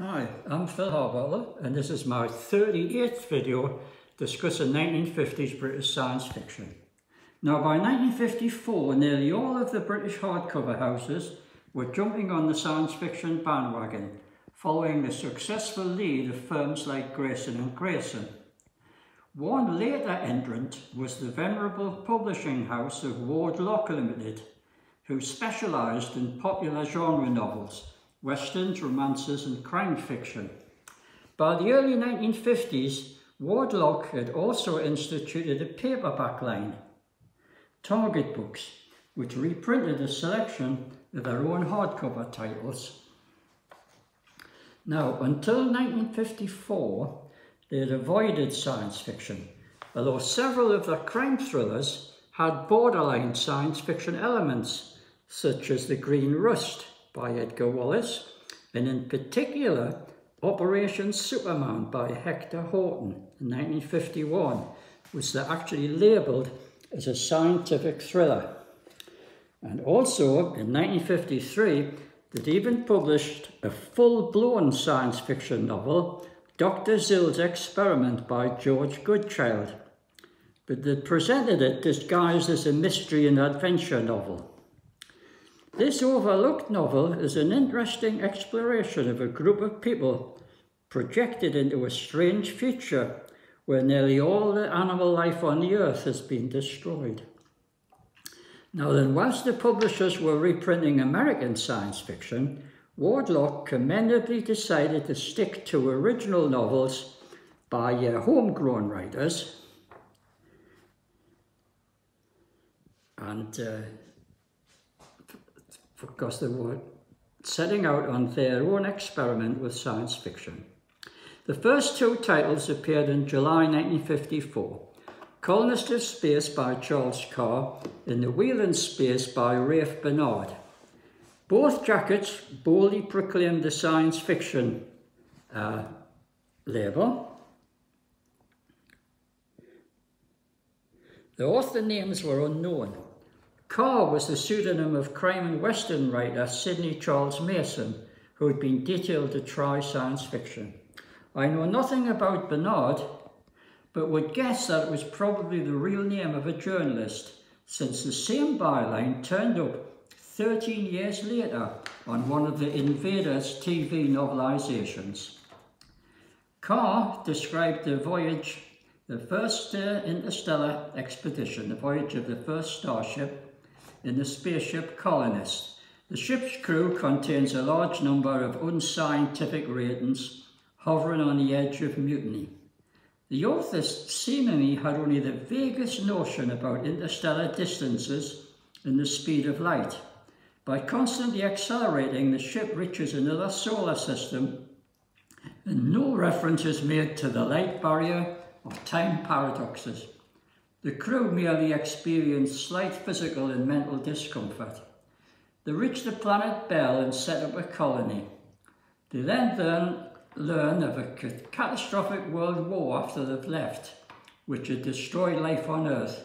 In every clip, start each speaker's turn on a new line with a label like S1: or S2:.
S1: Hi, I'm Phil Harbottle and this is my 38th video discussing 1950s British science fiction. Now by 1954 nearly all of the British hardcover houses were jumping on the science fiction bandwagon following the successful lead of firms like Grayson and Grayson. One later entrant was the venerable publishing house of Ward Lock Limited who specialised in popular genre novels westerns, romances and crime fiction. By the early 1950s, Ward Lock had also instituted a paperback line, Target Books, which reprinted a selection of their own hardcover titles. Now, until 1954, they had avoided science fiction, although several of their crime thrillers had borderline science fiction elements, such as The Green Rust, by Edgar Wallace, and in particular, Operation Superman by Hector Hawton in 1951 was actually labelled as a scientific thriller. And also in 1953, they even published a full-blown science fiction novel, Dr. Zill's Experiment by George Goodchild. But they presented it disguised as a mystery and adventure novel. This overlooked novel is an interesting exploration of a group of people projected into a strange future where nearly all the animal life on the earth has been destroyed. Now then, whilst the publishers were reprinting American science fiction, Ward Lock commendably decided to stick to original novels by uh, homegrown writers and uh, because they were setting out on their own experiment with science fiction. The first two titles appeared in July 1954, Colonist of Space by Charles Carr and The Wheel in Space by Rafe Bernard. Both jackets boldly proclaimed the science fiction uh, label. The author names were unknown. Carr was the pseudonym of crime and western writer Sidney Charles Mason, who had been detailed to try science fiction. I know nothing about Bernard, but would guess that it was probably the real name of a journalist, since the same byline turned up 13 years later on one of the Invaders TV novelizations. Carr described the voyage, the first uh, interstellar expedition, the voyage of the first starship, in the spaceship Colonist. The ship's crew contains a large number of unscientific ratings hovering on the edge of mutiny. The authors seemingly had only the vaguest notion about interstellar distances and the speed of light. By constantly accelerating, the ship reaches another solar system and no reference is made to the light barrier or time paradoxes. The crew merely experienced slight physical and mental discomfort. They reached the planet Bell and set up a colony. They then learn, learn of a catastrophic world war after they've left, which had destroyed life on Earth,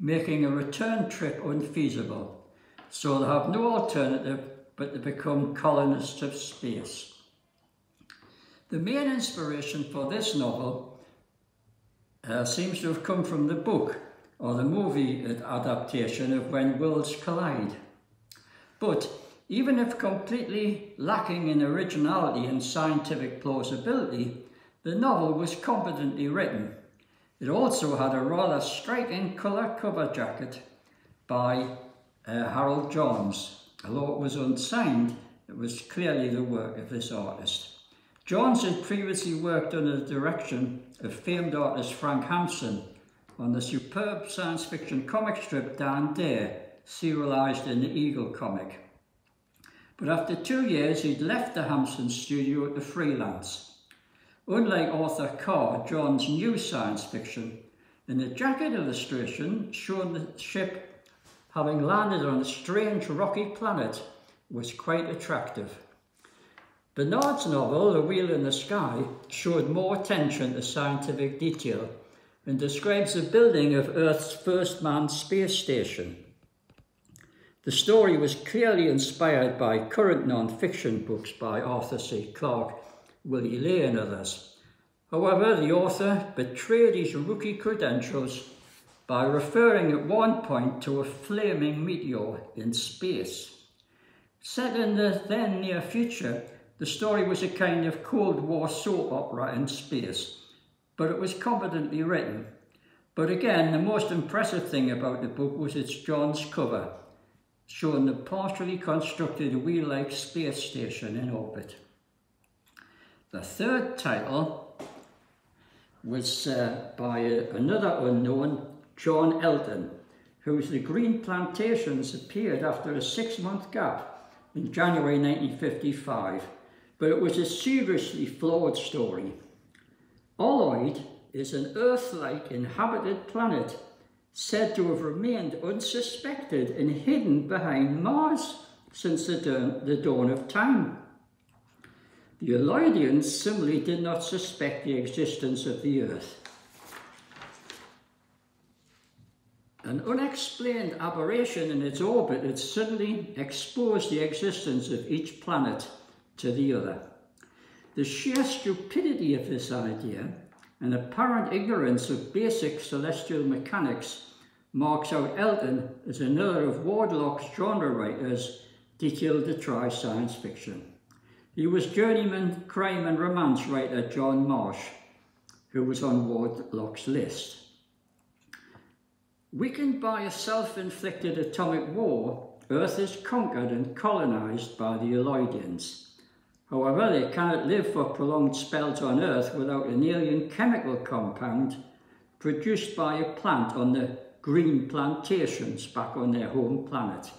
S1: making a return trip unfeasible. So they have no alternative but to become colonists of space. The main inspiration for this novel uh, seems to have come from the book or the movie adaptation of When Worlds Collide. But even if completely lacking in originality and scientific plausibility, the novel was competently written. It also had a rather striking colour cover jacket by uh, Harold Johns. Although it was unsigned, it was clearly the work of this artist. Johns had previously worked under the direction of famed artist Frank Hampson on the superb science fiction comic strip Dan Dare, serialized in the Eagle comic. But after two years, he'd left the Hampson studio to freelance. Unlike author Carr, Johns knew science fiction, in the jacket illustration showing the ship having landed on a strange rocky planet was quite attractive. Bernard's novel, The Wheel in the Sky, showed more attention to scientific detail and describes the building of Earth's first manned space station. The story was clearly inspired by current non-fiction books by Arthur C. Clarke Willie Ley and others. However, the author betrayed his rookie credentials by referring at one point to a flaming meteor in space. Set in the then near future, the story was a kind of Cold War soap opera in space, but it was competently written. But again, the most impressive thing about the book was its John's cover, showing the partially constructed wheel-like space station in orbit. The third title was uh, by another unknown, John Elton, whose The Green Plantations appeared after a six-month gap in January 1955, but it was a seriously flawed story. Oloid is an Earth-like inhabited planet said to have remained unsuspected and hidden behind Mars since the dawn, the dawn of time. The Oloidians similarly did not suspect the existence of the Earth. An unexplained aberration in its orbit had suddenly exposed the existence of each planet to the other. The sheer stupidity of this idea and apparent ignorance of basic celestial mechanics marks out Elton as another of Ward Lock's genre writers detailed to try science fiction. He was journeyman crime and romance writer John Marsh, who was on Ward Lock's list. Weakened by a self-inflicted atomic war, Earth is conquered and colonized by the Oloidians. However, they cannot live for prolonged spells on Earth without an alien chemical compound produced by a plant on the green plantations back on their home planet.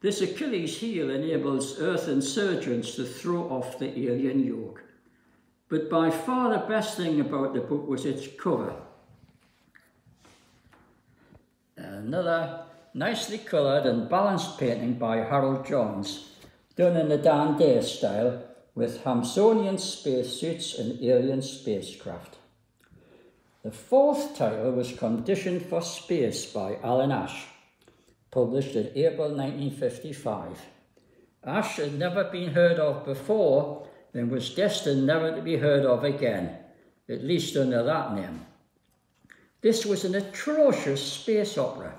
S1: This Achilles heel enables Earth insurgents to throw off the alien yoke. But by far the best thing about the book was its cover. Another nicely coloured and balanced painting by Harold Johns done in the Dan Dare style with Hampsonian spacesuits and alien spacecraft. The fourth title was Conditioned for Space by Alan Ash, published in April 1955. Ash had never been heard of before and was destined never to be heard of again, at least under that name. This was an atrocious space opera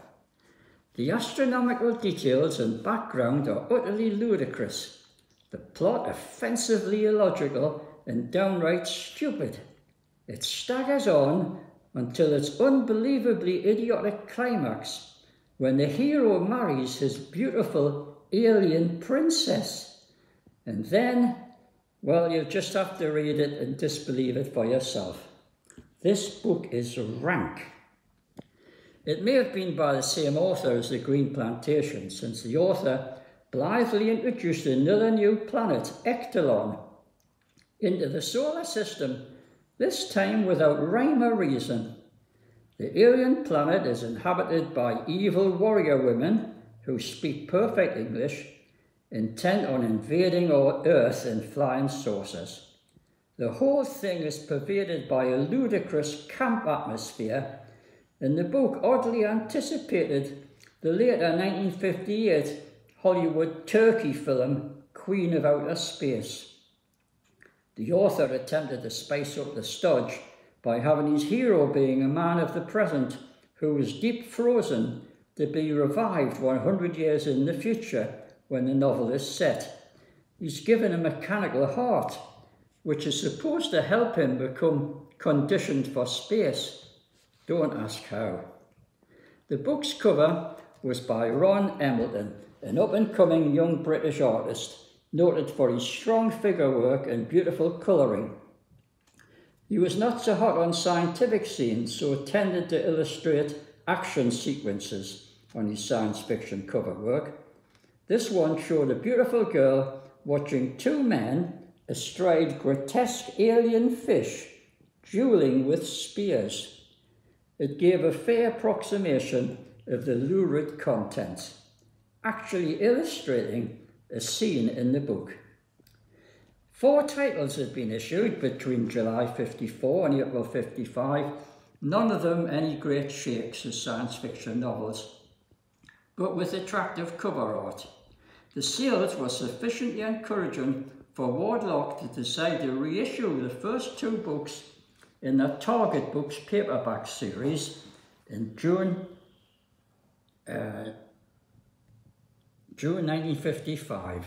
S1: the astronomical details and background are utterly ludicrous, the plot offensively illogical and downright stupid. It staggers on until its unbelievably idiotic climax when the hero marries his beautiful alien princess. And then, well, you'll just have to read it and disbelieve it for yourself. This book is rank. It may have been by the same author as The Green Plantation, since the author blithely introduced another new planet, Ectelon, into the solar system, this time without rhyme or reason. The alien planet is inhabited by evil warrior women who speak perfect English, intent on invading our Earth in flying saucers. The whole thing is pervaded by a ludicrous camp atmosphere and the book oddly anticipated the later 1958 Hollywood Turkey film Queen of Outer Space. The author attempted to spice up the stodge by having his hero being a man of the present who was deep frozen to be revived 100 years in the future when the novel is set. He's given a mechanical heart, which is supposed to help him become conditioned for space don't ask how. The book's cover was by Ron Embleton, an up-and-coming young British artist, noted for his strong figure work and beautiful colouring. He was not so hot on scientific scenes, so tended to illustrate action sequences on his science fiction cover work. This one showed a beautiful girl watching two men astride grotesque alien fish dueling with spears. It gave a fair approximation of the lurid contents, actually illustrating a scene in the book. Four titles had been issued between July 54 and April 55, none of them any great shakes as science fiction novels, but with attractive cover art. The sales were sufficiently encouraging for Ward Lock to decide to reissue the first two books in the Target Books paperback series in June uh, June 1955.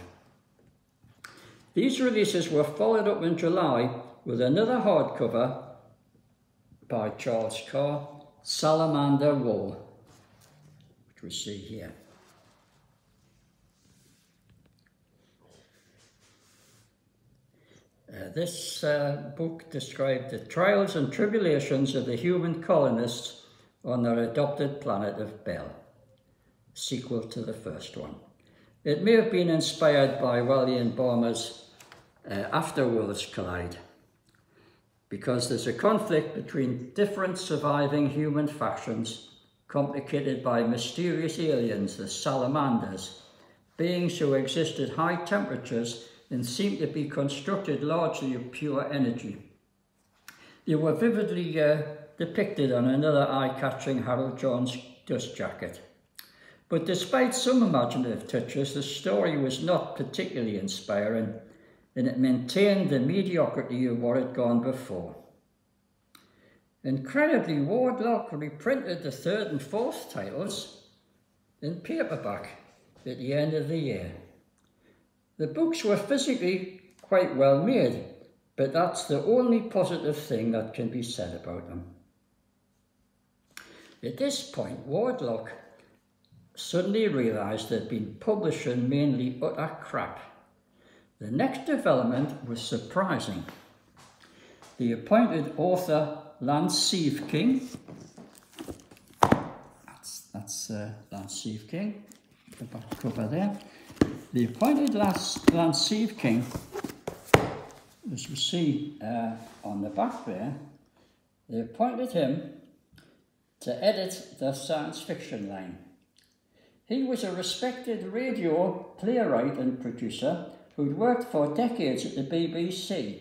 S1: These releases were followed up in July with another hardcover by Charles Carr, Salamander War, which we see here. Uh, this uh, book described the trials and tribulations of the human colonists on their adopted planet of Bell, sequel to the first one. It may have been inspired by Wylie and Balmer's uh, After Worlds Collide, because there's a conflict between different surviving human factions complicated by mysterious aliens, the salamanders, beings who exist at high temperatures and seem to be constructed largely of pure energy. They were vividly uh, depicted on another eye-catching Harold Johns dust jacket. But despite some imaginative touches, the story was not particularly inspiring and it maintained the mediocrity of what had gone before. Incredibly, Ward Lock reprinted the third and fourth titles in paperback at the end of the year. The books were physically quite well made, but that's the only positive thing that can be said about them. At this point, Ward Lock suddenly realised they'd been publishing mainly utter crap the next development was surprising. The appointed author Lance Sieveking, that's, that's uh, Lance Sieveking, the back cover there. The appointed Lance, Lance Sieveking, as we see uh, on the back there, they appointed him to edit the science fiction line. He was a respected radio playwright and producer who'd worked for decades at the BBC.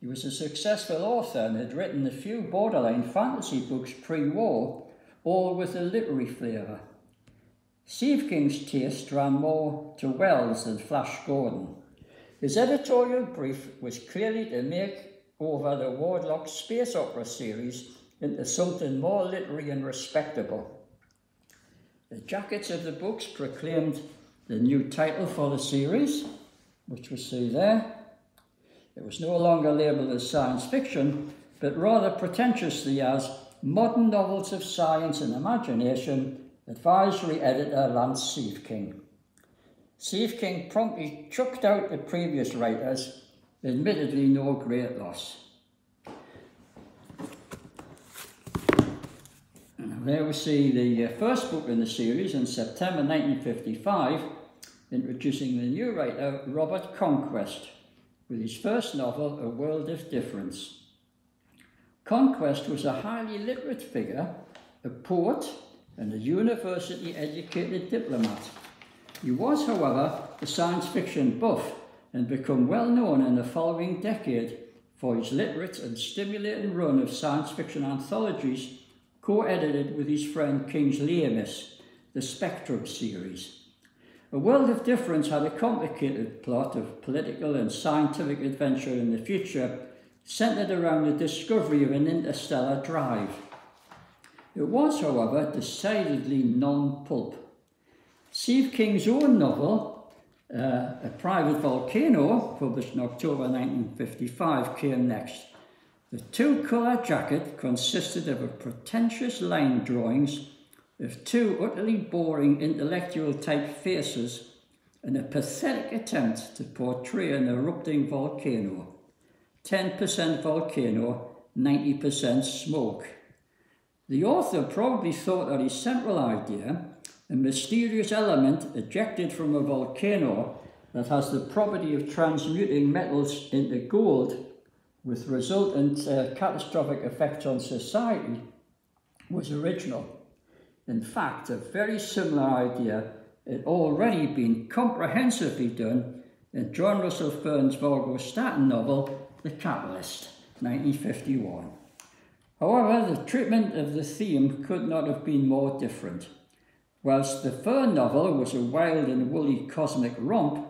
S1: He was a successful author and had written a few borderline fantasy books pre-war, all with a literary flavour. Sieveking's taste ran more to Wells than Flash Gordon. His editorial brief was clearly to make over the Ward Lock space opera series into something more literary and respectable. The jackets of the books proclaimed the new title for the series, which we see there. It was no longer labelled as science fiction, but rather pretentiously as Modern Novels of Science and Imagination, Advisory Editor Lance Sieveking. Sieveking promptly chucked out the previous writers, admittedly no great loss. And there we see the uh, first book in the series in September 1955, introducing the new writer Robert Conquest with his first novel, A World of Difference. Conquest was a highly literate figure, a poet, and a university-educated diplomat. He was, however, a science fiction buff and become well known in the following decade for his literate and stimulating run of science fiction anthologies co-edited with his friend Kingsley Amis, the Spectrum series. A World of Difference had a complicated plot of political and scientific adventure in the future centred around the discovery of an interstellar drive. It was, however, decidedly non-pulp. Sieveking's own novel, uh, A Private Volcano, published in October 1955, came next. The two-colour jacket consisted of a pretentious line drawings of two utterly boring intellectual type faces and a pathetic attempt to portray an erupting volcano. 10% volcano, 90% smoke. The author probably thought that his central idea, a mysterious element ejected from a volcano that has the property of transmuting metals into gold with resultant uh, catastrophic effects on society, was original. In fact, a very similar idea had already been comprehensively done in John Russell Fearn's Vargo Statten novel, The Catalyst, 1951. However, the treatment of the theme could not have been more different. Whilst the Fearn novel was a wild and woolly cosmic romp,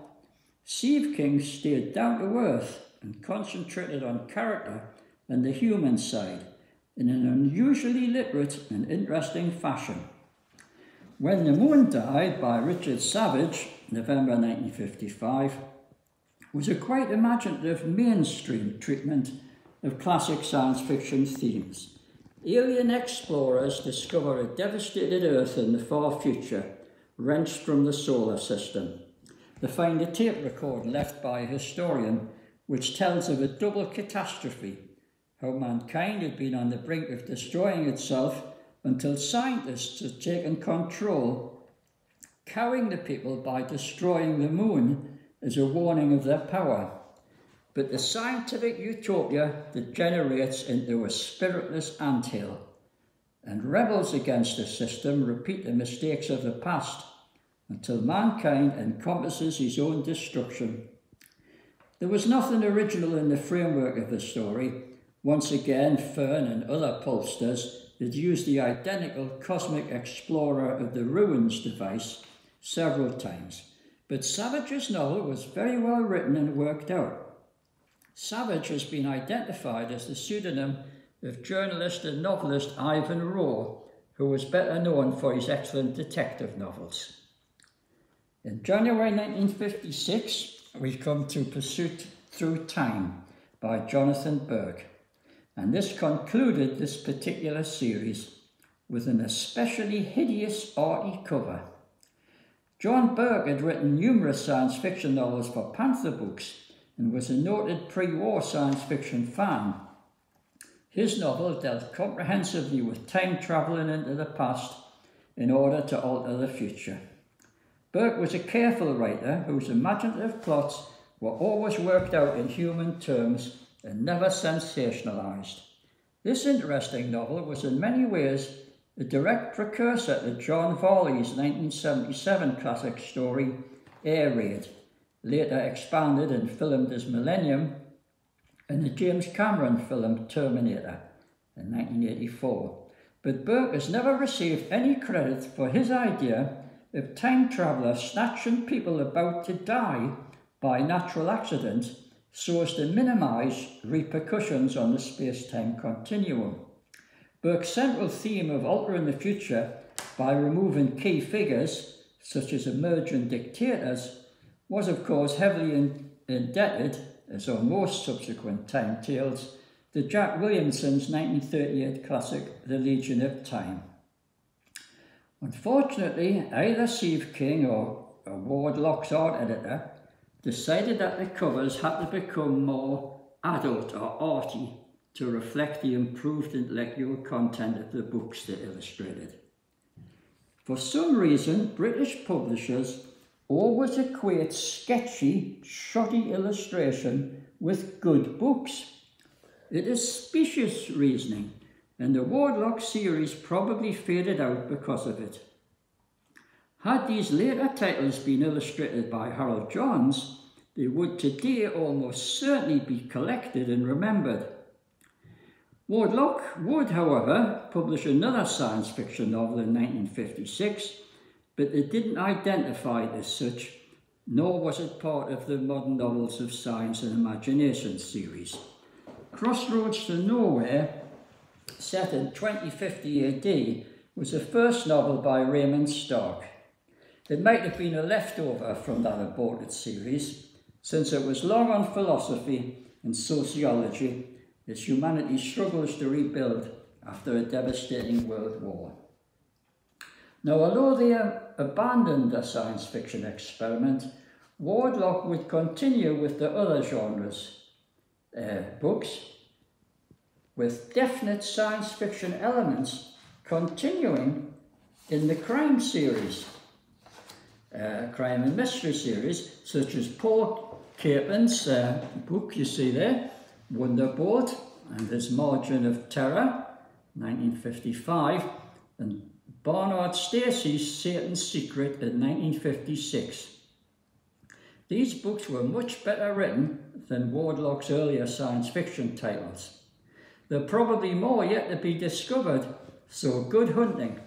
S1: Sieveking stayed down to earth and concentrated on character and the human side in an unusually literate and interesting fashion. When the Moon died by Richard Savage, November 1955, was a quite imaginative mainstream treatment of classic science fiction themes. Alien explorers discover a devastated Earth in the far future, wrenched from the solar system. They find a tape record left by a historian which tells of a double catastrophe, how mankind had been on the brink of destroying itself until scientists had taken control, cowing the people by destroying the moon as a warning of their power. But the scientific utopia degenerates into a spiritless anthill, and rebels against the system repeat the mistakes of the past until mankind encompasses his own destruction. There was nothing original in the framework of the story. Once again, Fearn and other pulpsters had used the identical cosmic explorer of the ruins device several times. But Savage's novel was very well written and worked out. Savage has been identified as the pseudonym of journalist and novelist Ivan Rowe, who was better known for his excellent detective novels. In January 1956, we come to Pursuit Through Time by Jonathan Burke, and this concluded this particular series with an especially hideous arty cover. John Burke had written numerous science fiction novels for Panther Books and was a noted pre-war science fiction fan. His novel dealt comprehensively with time travelling into the past in order to alter the future. Burke was a careful writer whose imaginative plots were always worked out in human terms and never sensationalised. This interesting novel was in many ways a direct precursor to John Varley's 1977 classic story, Air Raid, later expanded and filmed as Millennium, and the James Cameron film Terminator in 1984. But Burke has never received any credit for his idea if time travelers snatching people about to die by natural accident so as to minimise repercussions on the space-time continuum. Burke's central theme of altering the future by removing key figures, such as emerging dictators, was of course heavily in indebted, as are most subsequent time tales, to Jack Williamson's 1938 classic The Legion of Time. Unfortunately, either Sieveking or a Ward Lock's art editor decided that the covers had to become more adult or arty to reflect the improved intellectual content of the books they illustrated. For some reason, British publishers always equate sketchy, shoddy illustration with good books. It is specious reasoning and the Ward Lock series probably faded out because of it. Had these later titles been illustrated by Harold Johns, they would today almost certainly be collected and remembered. Ward Lock would, however, publish another science fiction novel in 1956, but it didn't identify it as such, nor was it part of the Modern Novels of Science and Imagination series. Crossroads to Nowhere set in 2050 AD, was the first novel by Raymond Stark. It might have been a leftover from that aborted series, since it was long on philosophy and sociology as humanity struggles to rebuild after a devastating world war. Now, although they abandoned the science fiction experiment, Ward Lock would continue with the other genres uh, books with definite science fiction elements continuing in the crime series, uh, crime and mystery series, such as Paul Capon's uh, book you see there, Wonderbolt, and his Margin of Terror, 1955, and Bernard Stacey's Satan's Secret in 1956. These books were much better written than Ward Lock's earlier science fiction titles. There are probably more yet to be discovered, so good hunting.